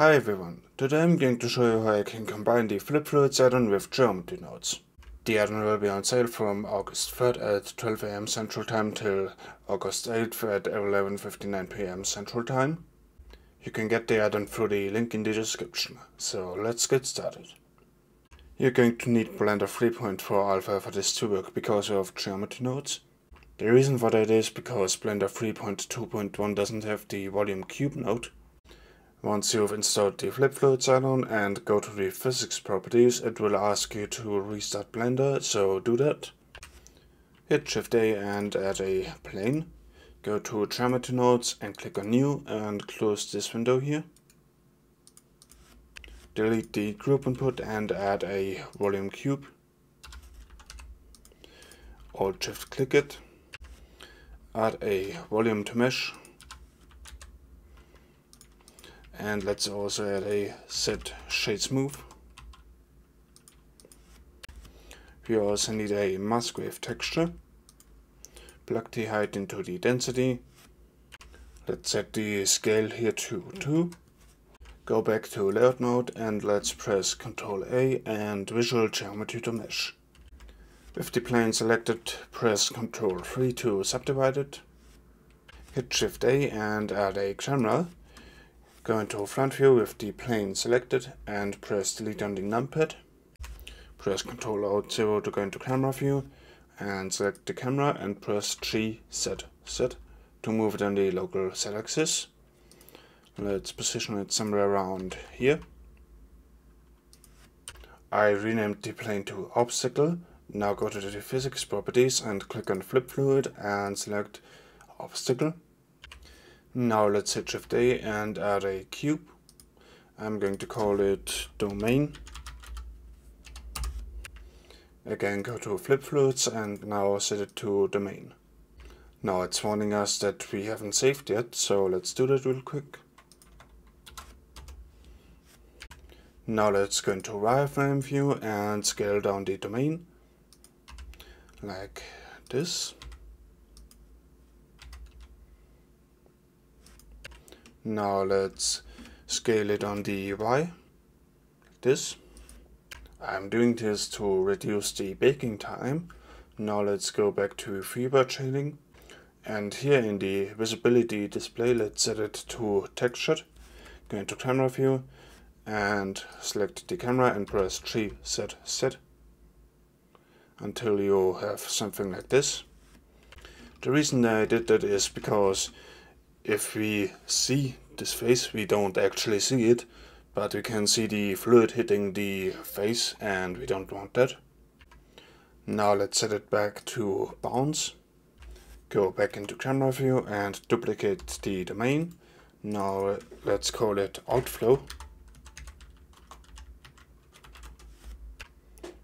Hi everyone, today I'm going to show you how I can combine the Flip Fluids add-on with Geometry Nodes. The add-on will be on sale from August 3rd at 12am Central Time till August 8th at 11.59pm Central Time. You can get the add-on through the link in the description, so let's get started. You're going to need Blender 3.4 Alpha for this to work because of Geometry Nodes. The reason for that is because Blender 3.2.1 doesn't have the volume cube node. Once you've installed the Flip Fluids add-on and go to the physics properties, it will ask you to restart Blender, so do that. Hit Shift A and add a plane. Go to Geometry Nodes and click on New and close this window here. Delete the group input and add a volume cube. Alt Shift click it add a volume to mesh and let's also add a set shade smooth. We also need a Musgrave texture. Plug the height into the density. Let's set the scale here to 2 go back to layout mode and let's press ctrl A and visual geometry to mesh. With the plane selected, press Ctrl 3 to subdivide it. Hit Shift A and add a camera. Go into front view with the plane selected and press delete on the numpad. Press Ctrl Alt 0 to go into camera view and select the camera and press G Z Z to move it on the local Z axis. Let's position it somewhere around here. I renamed the plane to obstacle now go to the physics properties and click on flip fluid and select obstacle. Now let's hit shift A and add a cube. I'm going to call it domain. Again go to flip fluids and now set it to domain. Now it's warning us that we haven't saved yet, so let's do that real quick. Now let's go into wireframe view and scale down the domain like this. Now let's scale it on the Y, like this. I'm doing this to reduce the baking time. Now let's go back to viewport shading. And here in the visibility display, let's set it to textured. Go into camera view and select the camera and press G Z Z until you have something like this. The reason I did that is because if we see this face, we don't actually see it, but we can see the fluid hitting the face and we don't want that. Now let's set it back to bounce. Go back into camera view and duplicate the domain. Now let's call it outflow.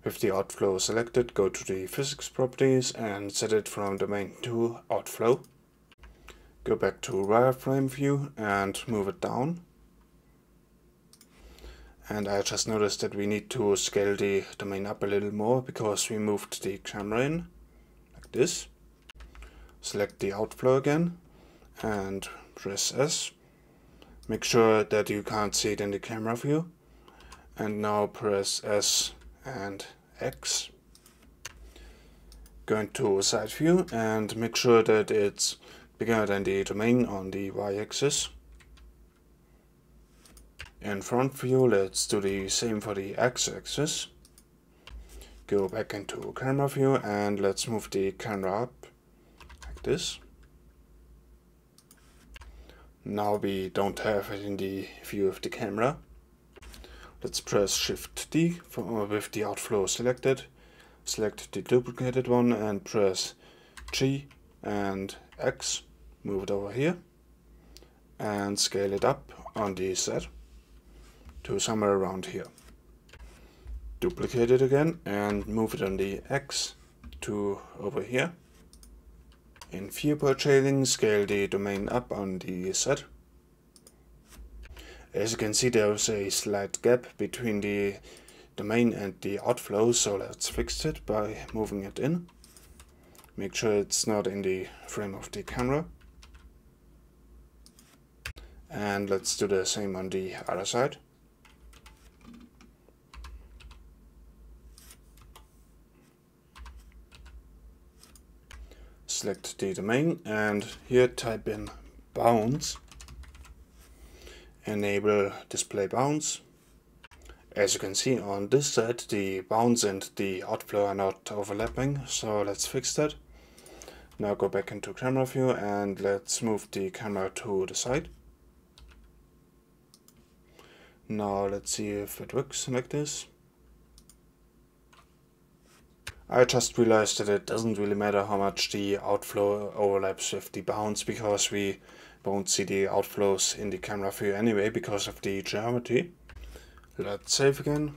With the outflow selected, go to the physics properties and set it from domain to outflow. Go back to wireframe view and move it down. And I just noticed that we need to scale the domain up a little more because we moved the camera in, like this. Select the outflow again and press S. Make sure that you can't see it in the camera view. And now press S and X. Go into side view and make sure that it's bigger than the domain on the y-axis. In front view, let's do the same for the x-axis. Go back into camera view and let's move the camera up like this. Now we don't have it in the view of the camera. Let's press Shift D for, uh, with the outflow selected. Select the duplicated one and press G and X. Move it over here and scale it up on the Z to somewhere around here. Duplicate it again and move it on the X to over here. In viewport shading, scale the domain up on the Z as you can see there is a slight gap between the domain and the outflow, so let's fix it by moving it in. Make sure it's not in the frame of the camera. And let's do the same on the other side. Select the domain and here type in bounds. Enable display bounds. As you can see on this side, the bounds and the outflow are not overlapping, so let's fix that. Now go back into camera view and let's move the camera to the side. Now let's see if it works like this. I just realized that it doesn't really matter how much the outflow overlaps with the bounds because we won't see the outflows in the camera view anyway because of the geometry. Let's save again.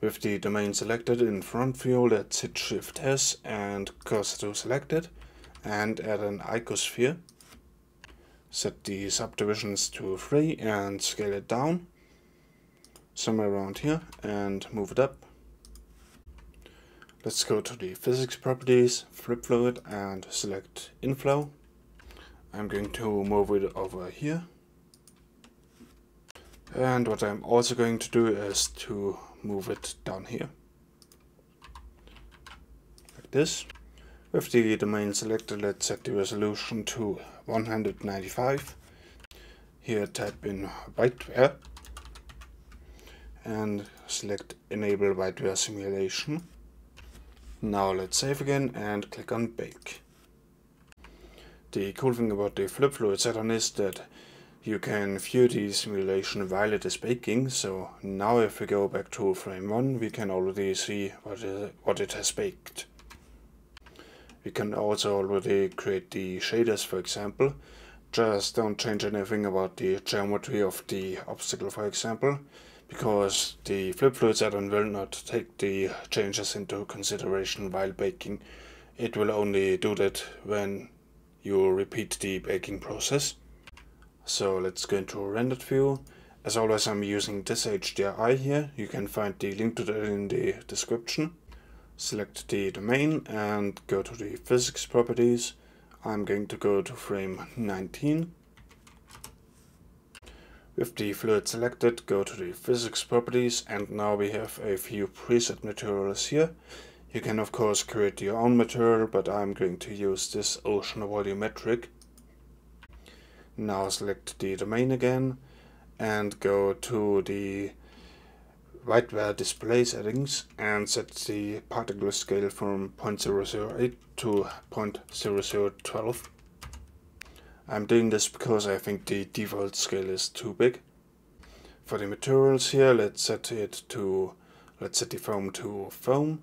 With the domain selected in front view, let's hit Shift S and cursor to selected and add an icosphere. Set the subdivisions to 3 and scale it down somewhere around here and move it up. Let's go to the physics properties, flip fluid and select inflow. I'm going to move it over here and what I'm also going to do is to move it down here. Like this. With the domain selected, let's set the resolution to 195. Here type in whitewater and select enable whitewater simulation. Now let's save again and click on bake. The cool thing about the flip fluid add-on is that you can view the simulation while it is baking, so now if we go back to frame 1 we can already see what it, what it has baked. We can also already create the shaders for example, just don't change anything about the geometry of the obstacle for example, because the flip fluids add-on will not take the changes into consideration while baking. It will only do that when you repeat the baking process. So let's go into rendered view. As always I'm using this HDRI here. You can find the link to that in the description. Select the domain and go to the physics properties. I'm going to go to frame 19. With the fluid selected, go to the physics properties and now we have a few preset materials here. You can of course create your own material, but I'm going to use this ocean volumetric now select the domain again and go to the whitewater display settings and set the particle scale from 0.008 to 0.0012. I'm doing this because I think the default scale is too big. For the materials here, let's set it to, let's set the foam to foam,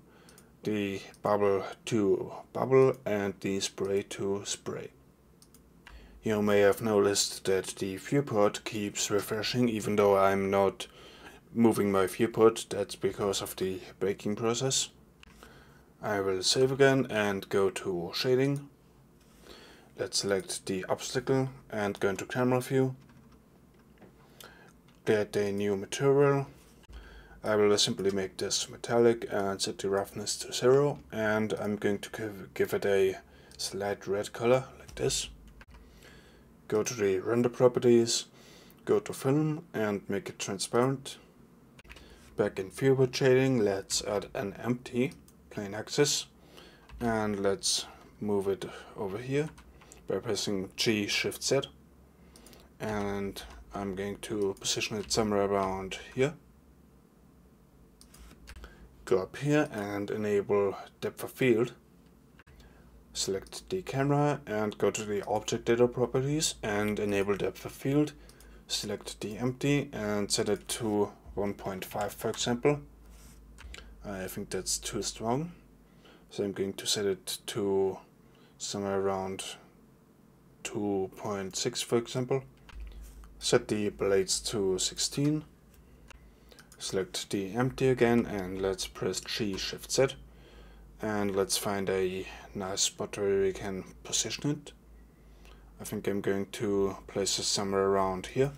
the bubble to bubble, and the spray to spray. You may have noticed that the viewport keeps refreshing even though I'm not moving my viewport, that's because of the baking process. I will save again and go to shading. Let's select the obstacle and go into camera view. Get a new material. I will simply make this metallic and set the roughness to zero and I'm going to give, give it a slight red color like this go to the render properties, go to film and make it transparent. Back in viewport shading, let's add an empty plane axis and let's move it over here by pressing G Shift Z and I'm going to position it somewhere around here. Go up here and enable depth of field Select the camera and go to the object data properties and enable depth of field. Select the empty and set it to 1.5 for example. I think that's too strong. So I'm going to set it to somewhere around 2.6 for example. Set the blades to 16. Select the empty again and let's press G Shift Z and let's find a nice spot where we can position it. I think I'm going to place it somewhere around here.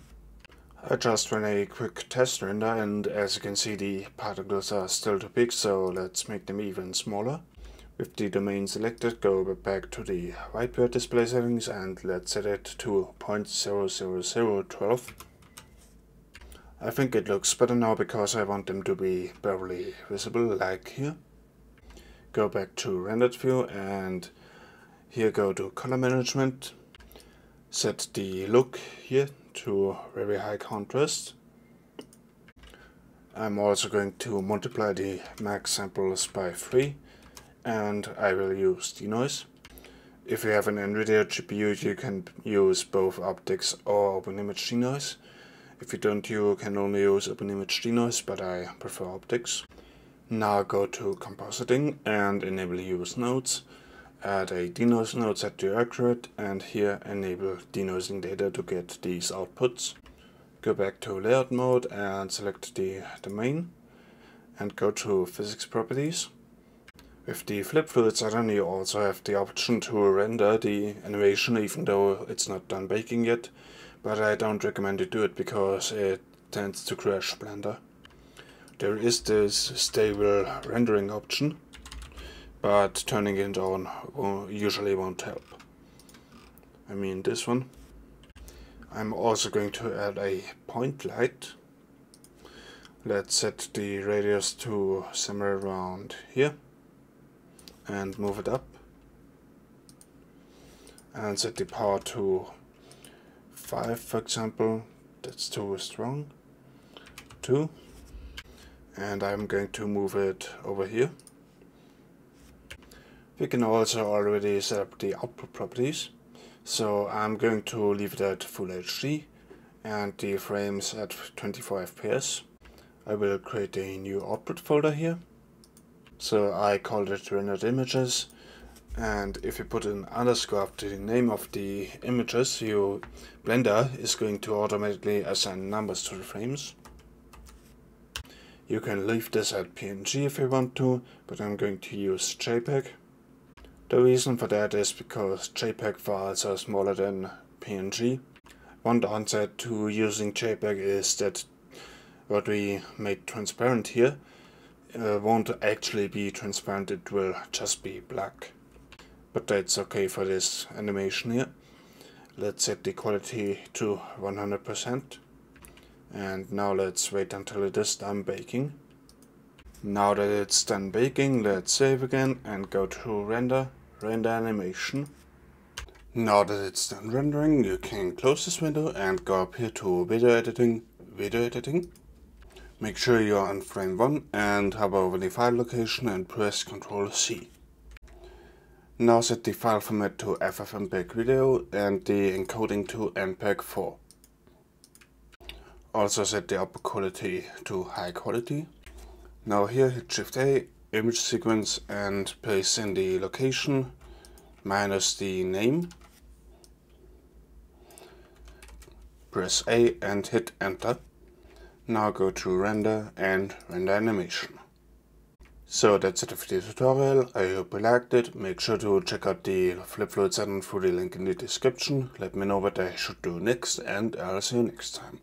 I just ran a quick test render and as you can see the particles are still too big so let's make them even smaller. With the domain selected, go back to the whitewater display settings and let's set it to 0.00012. I think it looks better now because I want them to be barely visible like here. Go back to rendered view and here go to color management. Set the look here to very high contrast. I'm also going to multiply the max samples by 3 and I will use denoise. If you have an NVIDIA GPU you can use both OptiX or OpenImage denoise. If you don't you can only use OpenImage denoise but I prefer OptiX. Now go to compositing and enable use nodes. Add a denoise node set to accurate and here enable denoising data to get these outputs. Go back to layout mode and select the domain and go to physics properties. With the flip fluids add-on you also have the option to render the animation even though it's not done baking yet, but I don't recommend you do it because it tends to crash Blender. There is this stable rendering option, but turning it on usually won't help. I mean this one. I'm also going to add a point light. Let's set the radius to somewhere around here and move it up and set the power to 5 for example that's too strong 2 and I'm going to move it over here we can also already set up the output properties so I'm going to leave it at full HD and the frames at 24 FPS I will create a new output folder here so I called it rendered images. And if you put an underscore after the name of the images, your Blender is going to automatically assign numbers to the frames. You can leave this at PNG if you want to, but I'm going to use JPEG. The reason for that is because JPEG files are smaller than PNG. One downside to using JPEG is that what we made transparent here uh, won't actually be transparent, it will just be black. But that's okay for this animation here. Let's set the quality to 100%. And now let's wait until it is done baking. Now that it's done baking, let's save again and go to render, render animation. Now that it's done rendering, you can close this window and go up here to video editing, video editing. Make sure you're on frame 1 and hover over the file location and press Ctrl C. Now set the file format to FFmpeg video and the encoding to MPEG 4. Also set the output quality to high quality. Now here hit Shift A, image sequence and paste in the location minus the name. Press A and hit enter. Now go to render and render animation. So that's it for the tutorial, I hope you liked it, make sure to check out the flip fluid add-on through the link in the description, let me know what I should do next and I'll see you next time.